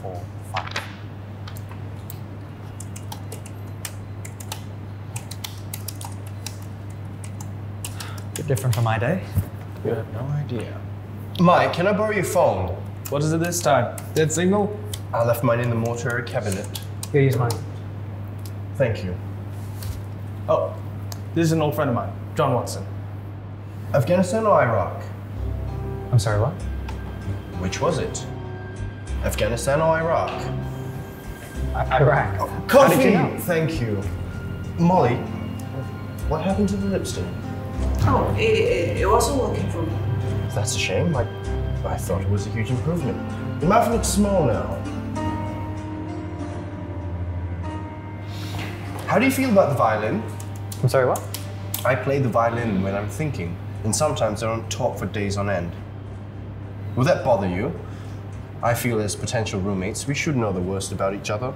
four, five. Bit different from my day. You have no idea. Mike, can I borrow your phone? What is it this time? Dead signal? I left mine in the mortuary cabinet. Here, use mine. Thank you. Oh, this is an old friend of mine, John Watson. Afghanistan or Iraq? I'm sorry, what? Which was it? Afghanistan or Iraq? I- Iraq. Oh, coffee! You know? Thank you. Molly, what happened to the lipstick? Oh, it, it, it wasn't working for me. That's a shame. I, I thought it was a huge improvement. Your mouth looks small now. How do you feel about the violin? I'm sorry, what? I play the violin when I'm thinking, and sometimes I don't talk for days on end. Will that bother you? I feel as potential roommates, we should know the worst about each other.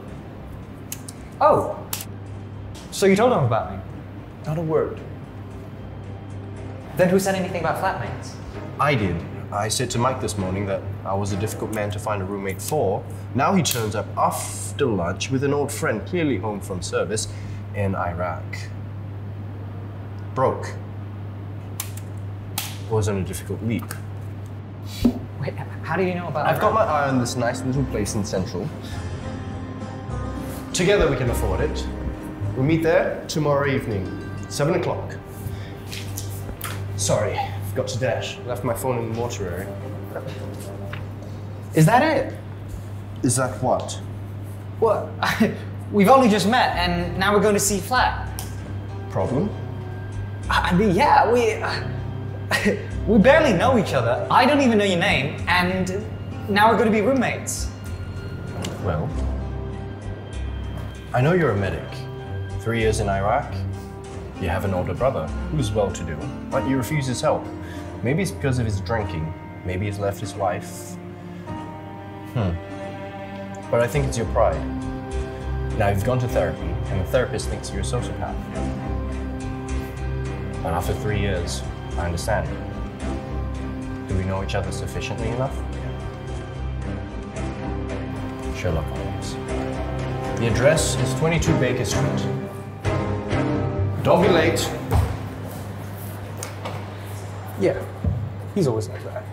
Oh. So you told him about me? Not a word. Then who said anything about flatmates? I did. I said to Mike this morning that I was a difficult man to find a roommate for. Now he turns up after lunch with an old friend, clearly home from service, in Iraq. Broke. Wasn't a difficult leap. How do you know about I've got my eye on this nice little place in Central. Together we can afford it. We'll meet there tomorrow evening, 7 o'clock. Sorry, forgot to dash. Left my phone in the mortuary. Is that it? Is that what? What? We've only just met, and now we're going to see flat. Problem? I mean, yeah, we uh, we barely know each other. I don't even know your name, and now we're going to be roommates. Well, I know you're a medic. Three years in Iraq. You have an older brother who's well to do, but you refuse his help. Maybe it's because of his drinking. Maybe he's left his wife. Hmm. But I think it's your pride. Now you've gone to therapy, and the therapist thinks you're a sociopath. But after three years, I understand. Do we know each other sufficiently enough? Sherlock Holmes. The address is 22 Baker Street. Don't be late. Yeah, he's always like that.